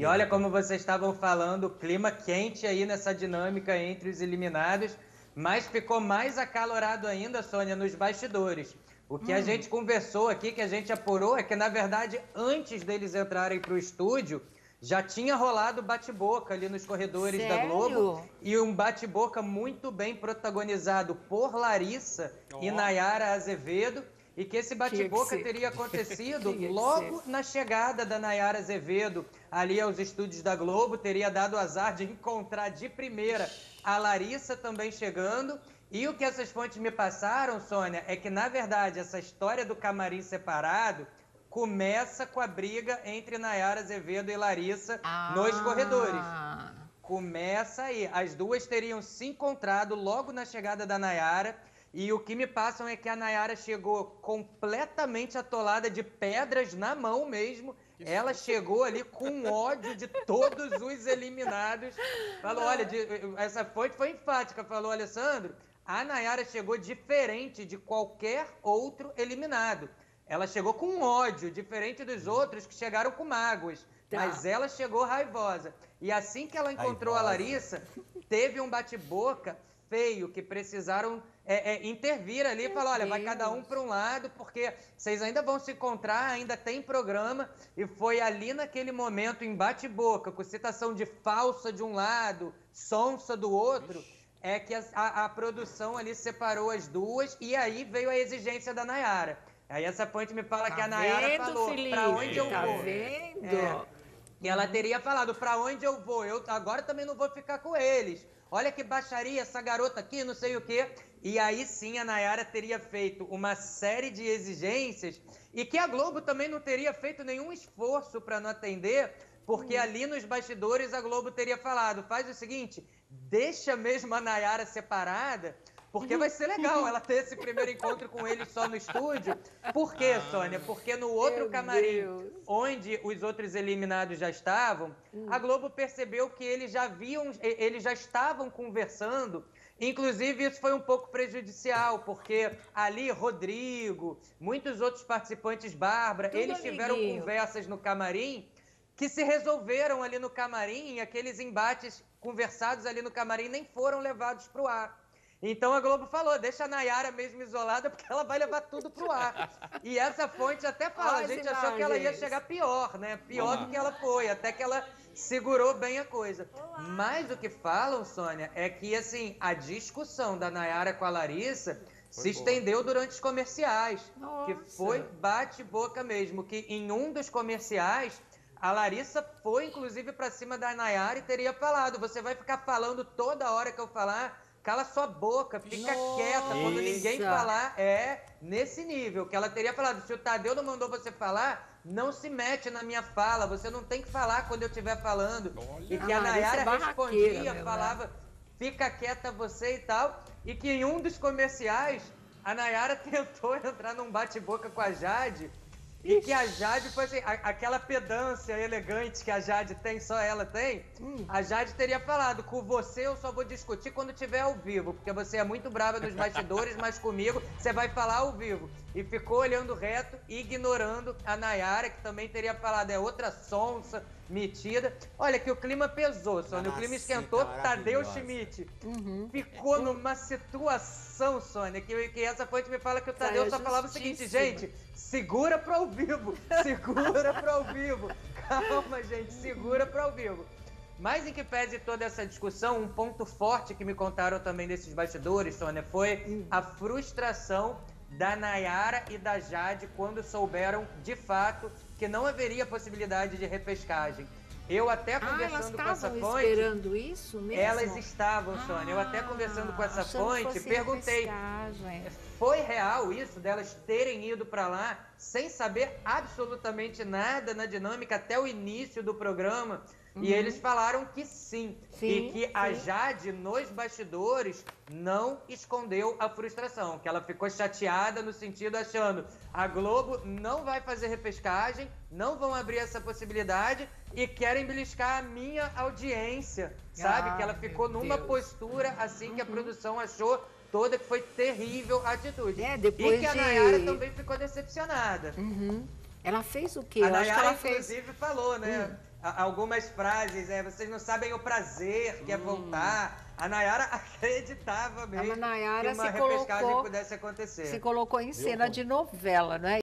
E olha como vocês estavam falando, clima quente aí nessa dinâmica entre os eliminados, mas ficou mais acalorado ainda, Sônia, nos bastidores. O que hum. a gente conversou aqui, que a gente apurou, é que, na verdade, antes deles entrarem para o estúdio, já tinha rolado bate-boca ali nos corredores Sério? da Globo. E um bate-boca muito bem protagonizado por Larissa oh. e Nayara Azevedo. E que esse bate-boca teria acontecido logo na chegada da Nayara Azevedo ali aos estúdios da Globo. Teria dado azar de encontrar de primeira a Larissa também chegando. E o que essas fontes me passaram, Sônia, é que na verdade essa história do camarim separado começa com a briga entre Nayara Azevedo e Larissa ah. nos corredores. Começa aí. As duas teriam se encontrado logo na chegada da Nayara. E o que me passam é que a Nayara chegou completamente atolada de pedras na mão mesmo. Ela chegou ali com ódio de todos os eliminados. Falou: olha, de, essa fonte foi enfática. Falou, Alessandro, a Nayara chegou diferente de qualquer outro eliminado. Ela chegou com ódio, diferente dos outros que chegaram com mágoas. Tá. Mas ela chegou raivosa. E assim que ela encontrou raivosa. a Larissa, teve um bate-boca feio que precisaram é, é, intervir ali e falar: olha, Deus. vai cada um para um lado, porque vocês ainda vão se encontrar, ainda tem programa. E foi ali naquele momento, em bate-boca, com citação de falsa de um lado, sonsa do outro. Ixi é que a, a, a, produção ali separou as duas e aí veio a exigência da Nayara. Aí essa ponte me fala tá que a Nayara vendo, falou, Felipe? pra onde eu tá vou? Vendo? É, e ela teria falado, pra onde eu vou? Eu agora também não vou ficar com eles. Olha que baixaria essa garota aqui, não sei o quê. E aí sim a Nayara teria feito uma série de exigências e que a Globo também não teria feito nenhum esforço para não atender, porque hum. ali nos bastidores a Globo teria falado: faz o seguinte, deixa mesmo a Nayara separada, porque vai ser legal ela ter esse primeiro encontro com ele só no estúdio. Por quê, ah. Sônia? Porque no outro camarim, Deus. onde os outros eliminados já estavam, hum. a Globo percebeu que eles já viam, eles já estavam conversando. Inclusive, isso foi um pouco prejudicial, porque ali, Rodrigo, muitos outros participantes, Bárbara, Tudo eles tiveram amiguinho. conversas no camarim que se resolveram ali no camarim, e aqueles embates conversados ali no camarim nem foram levados para o ar. Então a Globo falou, deixa a Nayara mesmo isolada, porque ela vai levar tudo pro ar. E essa fonte até fala, Olha a gente achou que ela ia chegar pior, né? Pior Olá. do que ela foi, até que ela segurou bem a coisa. Olá. Mas o que falam, Sônia, é que assim, a discussão da Nayara com a Larissa foi se boa. estendeu durante os comerciais. Nossa. Que foi bate-boca mesmo, que em um dos comerciais a Larissa foi, inclusive, para cima da Nayara e teria falado: você vai ficar falando toda hora que eu falar, cala sua boca, fica Nossa. quieta. Quando ninguém falar, é nesse nível. Que ela teria falado: se o Tadeu não mandou você falar, não se mete na minha fala, você não tem que falar quando eu estiver falando. Olha. E que a, a Nayara é respondia, né? falava: fica quieta você e tal. E que em um dos comerciais, a Nayara tentou entrar num bate-boca com a Jade e que a Jade foi assim, a, aquela pedância elegante que a Jade tem, só ela tem. Hum. A Jade teria falado: com você eu só vou discutir quando tiver ao vivo, porque você é muito brava nos bastidores, mas comigo você vai falar ao vivo. E ficou olhando reto, ignorando a Nayara, que também teria falado: é outra sonsa, metida. Olha que o clima pesou, Sônia. o clima esquentou. Tadeu Schmidt uhum. ficou numa situação, Sônia, que, que essa fonte me fala que o Tadeu só falava o seguinte: gente Segura para ao vivo, segura para ao vivo. Calma, gente, segura para ao vivo. Mas em que pese toda essa discussão, um ponto forte que me contaram também desses bastidores, Sônia, foi a frustração da Nayara e da Jade quando souberam de fato que não haveria possibilidade de repescagem. Eu até ah, conversando ah, com essa fonte. esperando isso mesmo? Elas estavam, Sônia. Eu até ah, conversando com essa fonte, perguntei. Foi real isso delas terem ido para lá sem saber absolutamente nada na dinâmica até o início do programa? Uhum. E eles falaram que sim, sim e que sim. a Jade, nos bastidores, não escondeu a frustração, que ela ficou chateada no sentido achando a Globo não vai fazer repescagem, não vão abrir essa possibilidade e querem beliscar a minha audiência, sabe? Ah, que ela ficou numa Deus. postura assim uhum. que a uhum. produção achou toda que foi terrível a atitude. É, depois e que a Nayara também ficou decepcionada. Uhum. Ela fez o quê? A Nayara, inclusive, fez... falou, né? Hum algumas frases, é, vocês não sabem o prazer que é hum. voltar. A Nayara acreditava mesmo a Nayara que uma repescagem colocou, pudesse acontecer. Se colocou em cena de novela, não é?